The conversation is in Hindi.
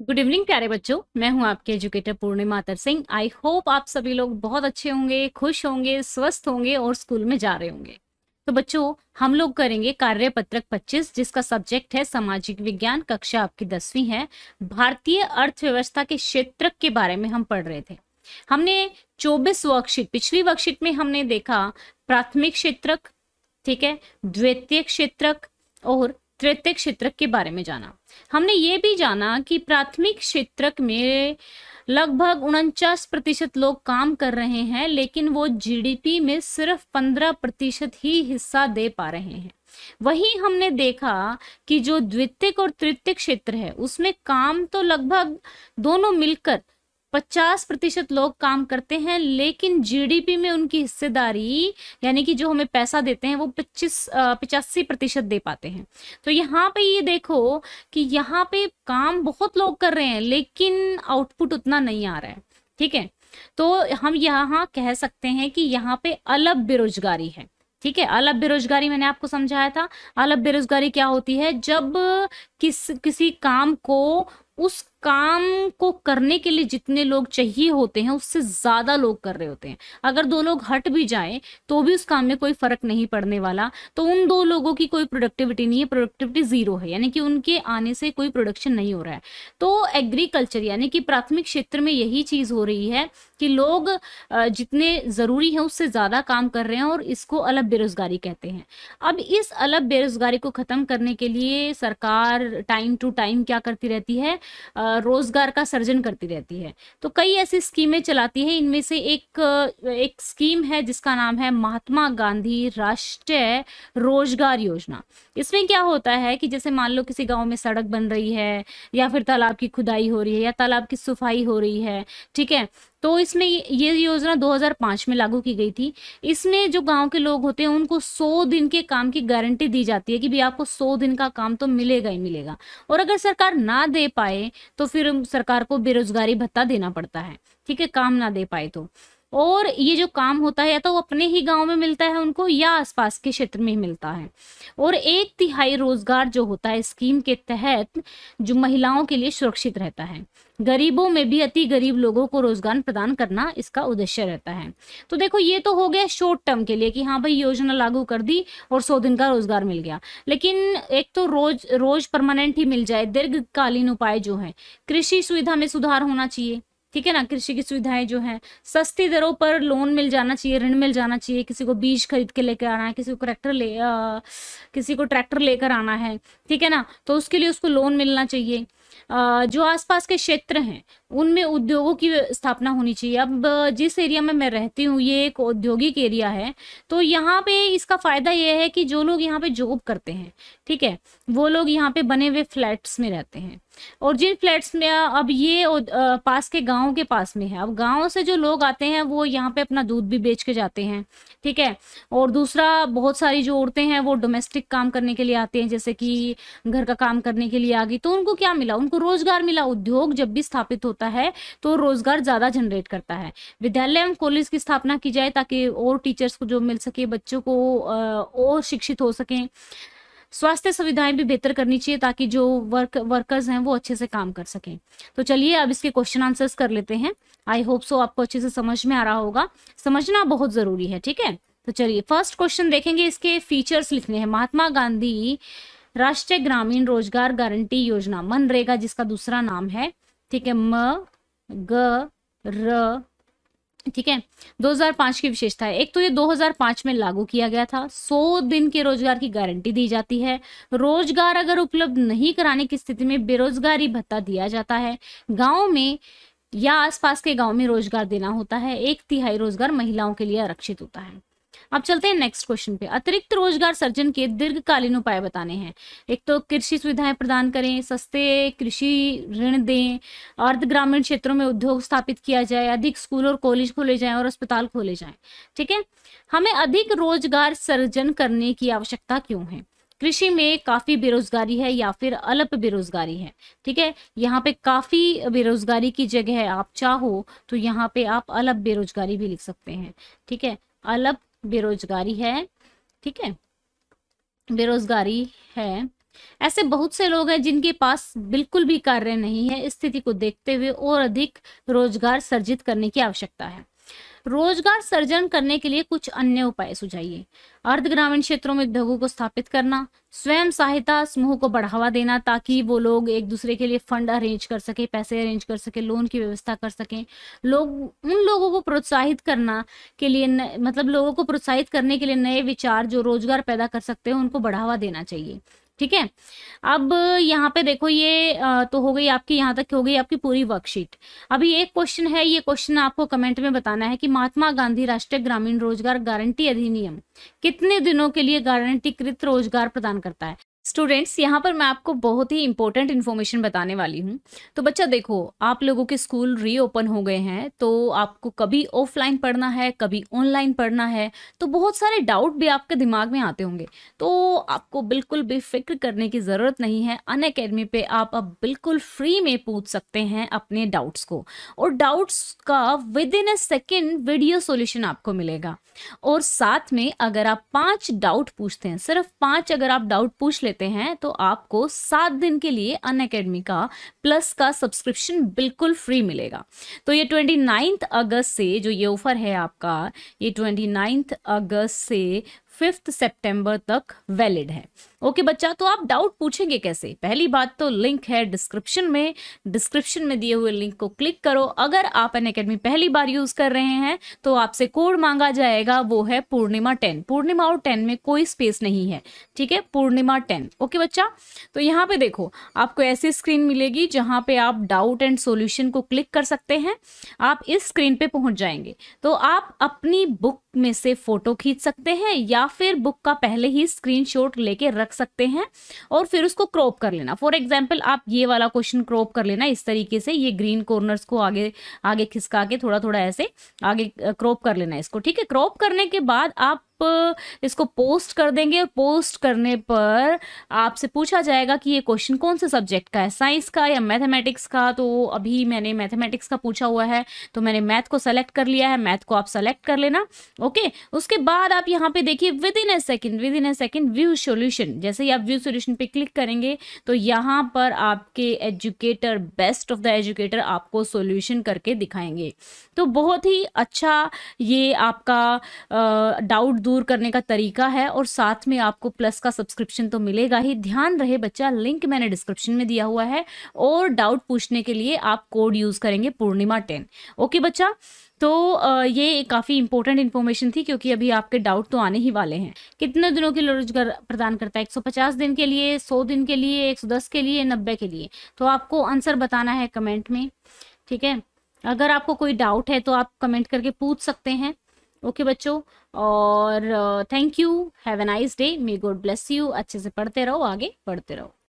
गुड इवनिंग प्यारे बच्चों। मैं हूँ आपके एजुकेटर पूर्णिमा तर सिंह। आई होप आप सभी लोग बहुत अच्छे होंगे, खुश होंगे, स्वस्थ होंगे और स्कूल में जा रहे होंगे। तो बच्चों, हम लोग करेंगे कार्य पत्रक 25 जिसका सब्जेक्ट है सामाजिक विज्ञान, कक्षा आपकी दसवीं है। भारतीय अर्थव्यवस्था के क्षेत्र के बारे में हम पढ़ रहे थे। हमने 24 वर्कशीट पिछली वर्कशीट में हमने देखा प्राथमिक क्षेत्रक, ठीक है द्वितीय क्षेत्रक और तृतीय क्षेत्रक के बारे में जाना। हमने ये भी जाना कि प्राथमिक क्षेत्रक में लगभग उनचास प्रतिशत लोग काम कर रहे हैं, लेकिन वो जीडीपी में सिर्फ़ पंद्रह प्रतिशत ही हिस्सा दे पा रहे हैं। वही हमने देखा कि जो द्वितीय और तृतीय क्षेत्र है, उसमें काम तो लगभग दोनों मिलकर पचास प्रतिशत लोग काम करते हैं, लेकिन जीडीपी में उनकी हिस्सेदारी, यानी कि जो हमें पैसा देते हैं, वो पच्चीस पिचासी प्रतिशत दे पाते हैं। तो यहाँ पे ये देखो कि यहाँ पे काम बहुत लोग कर रहे हैं, लेकिन आउटपुट उतना नहीं आ रहा है, ठीक है? तो हम यहाँ कह सकते हैं कि यहाँ पे अलग बेरोजगारी है, ठीक है? अलग बेरोजगारी मैंने आपको समझाया था। अलग बेरोजगारी क्या होती है? जब किस, किसी काम को उस काम को करने के लिए जितने लोग चाहिए होते हैं, उससे ज़्यादा लोग कर रहे होते हैं। अगर दो लोग हट भी जाएँ तो भी उस काम में कोई फ़र्क नहीं पड़ने वाला। तो उन दो लोगों की कोई प्रोडक्टिविटी नहीं है प्रोडक्टिविटी ज़ीरो है, यानी कि उनके आने से कोई प्रोडक्शन नहीं हो रहा है। तो एग्रीकल्चर यानी कि प्राथमिक क्षेत्र में यही चीज़ हो रही है कि लोग जितने ज़रूरी है, उससे ज़्यादा काम कर रहे हैं और इसको अलग बेरोजगारी कहते हैं। अब इस अलग बेरोजगारी को खत्म करने के लिए सरकार टाइम टू टाइम क्या करती रहती है? रोज़गार का सर्जन करती रहती है। तो कई ऐसी स्कीमें चलाती है, इनमें से एक एक स्कीम है जिसका नाम है महात्मा गांधी राष्ट्रीय रोज़गार योजना। इसमें क्या होता है कि जैसे मान लो किसी गाँव में सड़क बन रही है, या फिर तालाब की खुदाई हो रही है, या तालाब की सफ़ाई हो रही है, ठीक है? तो इसमें ये योजना 2005 में लागू की गई थी। इसमें जो गाँव के लोग होते हैं, उनको 100 दिन के काम की गारंटी दी जाती है कि भी आपको 100 दिन का काम तो मिलेगा ही मिलेगा। और अगर सरकार ना दे पाए तो फिर सरकार को बेरोजगारी भत्ता देना पड़ता है। ठीक है, काम ना दे पाए तो। और ये जो काम होता है, या तो वो अपने ही गाँव में मिलता है उनको, या आसपास के क्षेत्र में मिलता है। और एक तिहाई रोज़गार जो होता है, स्कीम के तहत जो महिलाओं के लिए सुरक्षित रहता है। गरीबों में भी अति गरीब लोगों को रोज़गार प्रदान करना इसका उद्देश्य रहता है। तो देखो ये तो हो गया शॉर्ट टर्म के लिए कि हाँ भाई योजना लागू कर दी और सौ दिन का रोज़गार मिल गया। लेकिन एक तो रोज रोज परमानेंट ही मिल जाए दीर्घकालीन उपाय जो है कृषि सुविधा में सुधार होना चाहिए ठीक है ना? कृषि की सुविधाएँ जो है सस्ती दरों पर लोन मिल जाना चाहिए ऋण मिल जाना चाहिए किसी को बीज खरीद के लेकर आना है किसी को ट्रैक्टर ले आ, किसी को ट्रैक्टर लेकर आना है ठीक है ना? तो उसके लिए उसको लोन मिलना चाहिए। जो आसपास के क्षेत्र हैं उनमें उद्योगों की स्थापना होनी चाहिए। अब, जिस एरिया में मैं रहती हूँ, ये एक औद्योगिक एरिया है तो यहाँ पे इसका फ़ायदा ये है कि जो लोग यहाँ पे जॉब करते हैं, ठीक है, वो लोग यहाँ पे बने हुए फ्लैट्स में रहते हैं। और जिन फ्लैट्स में, अब ये पास के गाँव के पास में है, अब गाँव से जो लोग आते हैं, वो यहाँ पे अपना दूध भी बेच के जाते हैं, ठीक है। और दूसरा, बहुत सारी जो औरतें हैं, वो डोमेस्टिक काम करने के लिए आते हैं, जैसे कि घर का काम करने के लिए आ गई तो उनको क्या मिला? उनको रोज़गार मिला, उद्योग जब भी स्थापित होता है तो रोज़गार ज़्यादा जनरेट करता है। विद्यालय एवं कॉलेज की स्थापना की जाए ताकि और टीचर्स को जो मिल सके, बच्चों को और शिक्षित हो सकें। स्वास्थ्य सुविधाएँ भी बेहतर करनी चाहिए ताकि जो वर्क वर्कर्स हैं वो अच्छे से काम कर सकें। तो चलिए अब इसके क्वेश्चन आंसर्स कर लेते हैं। आई होप सो आपको अच्छे से समझ में आ रहा होगा। समझना बहुत ज़रूरी है, ठीक है? तो चलिए फ़र्स्ट क्वेश्चन देखेंगे, इसके फीचर्स लिखने हैं। महात्मा गांधी राष्ट्रीय ग्रामीण रोज़गार गारंटी योजना, मनरेगा जिसका दूसरा नाम है। ठीक है, म, ग, र, ठीक है 2005 की विशेषता है। एक तो ये 2005 में लागू किया गया था। 100 दिन के रोज़गार की गारंटी दी जाती है। रोज़गार अगर उपलब्ध नहीं कराने की स्थिति में बेरोजगारी भत्ता दिया जाता है। गाँव में या आसपास के गाँव में रोज़गार देना होता है। एक तिहाई रोज़गार महिलाओं के लिए आरक्षित होता है। अब चलते हैं नेक्स्ट क्वेश्चन पे। अतिरिक्त रोज़गार सर्जन के दीर्घकालीन उपाय बताने हैं। एक तो कृषि सुविधाएँ प्रदान करें, सस्ते कृषि ऋण दें, अर्ध ग्रामीण क्षेत्रों में उद्योग स्थापित किया जाए, अधिक स्कूल और कॉलेज खोले जाएँ और अस्पताल खोले जाएँ। ठीक है? हमें अधिक रोज़गार सर्जन करने की आवश्यकता क्यों है? कृषि में काफ़ी बेरोजगारी है या फिर अल्प बेरोजगारी है? ठीक है? यहाँ पे काफ़ी बेरोजगारी की जगह है। आप चाहो तो यहाँ पे आप अल्प बेरोजगारी भी लिख सकते हैं। ठीक है? अल्प बेरोजगारी है, ठीक है? बेरोजगारी है। ऐसे बहुत से लोग हैं जिनके पास बिल्कुल भी कार्य नहीं है, स्थिति को देखते हुए और अधिक रोज़गार सर्जित करने की आवश्यकता है। रोज़गार सर्जन करने के लिए कुछ अन्य उपाय सुझाइए। अर्ध ग्रामीण क्षेत्रों में उद्योगों को स्थापित करना स्वयं सहायता समूह को बढ़ावा देना ताकि वो लोग एक दूसरे के लिए फंड अरेंज कर सके पैसे अरेंज कर सके लोन की व्यवस्था कर सकें। लोग उन लोगों को प्रोत्साहित करना के लिए न, मतलब लोगों को प्रोत्साहित करने के लिए नए विचार जो रोज़गार पैदा कर सकते हैं उनको बढ़ावा देना चाहिए। ठीक है? अब यहाँ पे देखो ये तो हो गई आपकी, यहाँ तक हो गई आपकी पूरी वर्कशीट अभी एक क्वेश्चन है, ये क्वेश्चन आपको कमेंट में बताना है कि महात्मा गांधी राष्ट्रीय ग्रामीण रोज़गार गारंटी अधिनियम कितने दिनों के लिए गारंटीकृत रोज़गार प्रदान करता है? स्टूडेंट्स, यहाँ पर मैं आपको बहुत ही इंपॉर्टेंट इन्फॉर्मेशन बताने वाली हूँ। तो बच्चा देखो, आप लोगों के स्कूल रीओपन हो गए हैं तो आपको कभी ऑफलाइन पढ़ना है, कभी ऑनलाइन पढ़ना है तो बहुत सारे डाउट भी आपके दिमाग में आते होंगे। तो आपको बिल्कुल भी फ़िक्र करने की ज़रूरत नहीं है अन अकेडमी पे आप अब बिल्कुल फ्री में पूछ सकते हैं अपने डाउट्स को। और डाउट्स का within a second video solution आपको मिलेगा। और साथ में अगर आप पाँच डाउट पूछते हैं, सिर्फ़ पाँच अगर आप डाउट पूछ लेते लेते हैं तो आपको सात दिन के लिए अन अकेडमी का प्लस का सब्सक्रिप्शन बिल्कुल फ्री मिलेगा। तो ये ट्वेंटी अगस्त से जो ये ऑफ़र है आपका, ये ट्वेंटी अगस्त से फिफ्थ सितंबर तक वैलिड है। ओके बच्चा तो आप डाउट पूछेंगे कैसे? पहली बात तो लिंक है डिस्क्रिप्शन में। डिस्क्रिप्शन में दिए हुए लिंक को क्लिक करो। अगर आप एन अकेडमी पहली बार यूज़ कर रहे हैं तो आपसे कोड मांगा जाएगा, वो है पूर्णिमा टेन। पूर्णिमा और टेन में कोई स्पेस नहीं है। ठीक है? पूर्णिमा टेन। ओके बच्चा? तो यहाँ पे देखो, आपको ऐसी स्क्रीन मिलेगी जहाँ पे आप डाउट एंड सोल्यूशन को क्लिक कर सकते हैं। आप इस स्क्रीन पे पहुँच जाएँगे। तो आप अपनी बुक में से फ़ोटो खींच सकते हैं या फिर बुक का पहले ही स्क्रीनशॉट लेके रख सकते हैं और फिर उसको क्रॉप कर लेना। फॉर एग्ज़ाम्पल आप ये वाला क्वेश्चन क्रॉप कर लेना इस तरीके से, ये ग्रीन कॉर्नर्स को आगे आगे खिसका के थोड़ा थोड़ा ऐसे आगे क्रॉप कर लेना इसको, ठीक है? क्रॉप करने के बाद आप इसको पोस्ट कर देंगे और पोस्ट करने पर आपसे पूछा जाएगा कि ये क्वेश्चन कौन से सब्जेक्ट का है? साइंस का या मैथमेटिक्स का? तो अभी मैंने मैथमेटिक्स का पूछा हुआ है तो मैंने मैथ को सेलेक्ट कर लिया है मैथ को आप सेलेक्ट कर लेना ओके उसके बाद आप यहाँ पे देखिए within a second within a second view solution जैसे ही आप व्यू सोल्यूशन पे क्लिक करेंगे तो यहाँ पर आपके educator best of the educator आपको सोल्यूशन करके दिखाएँगे। तो बहुत ही अच्छा ये आपका डाउट दूर करने का तरीका है और साथ में आपको प्लस का सब्सक्रिप्शन तो मिलेगा ही। ध्यान रहे बच्चा, लिंक मैंने डिस्क्रिप्शन में दिया हुआ है और डाउट पूछने के लिए आप कोड यूज़ करेंगे पूर्णिमा टेन। ओके बच्चा? तो ये काफ़ी इंपॉर्टेंट इन्फॉर्मेशन थी क्योंकि अभी आपके डाउट तो आने ही वाले हैं। कितने दिनों के लिए रोज़गार प्रदान करता है? 150 दिन के लिए 100 दिन के लिए 110 के लिए 90 के लिए? तो आपको आंसर बताना है कमेंट में, ठीक है? अगर आपको कोई डाउट है तो आप कमेंट करके पूछ सकते हैं। ओके बच्चों, और thank you have a nice day may God bless you अच्छे से पढ़ते रहो, आगे पढ़ते रहो.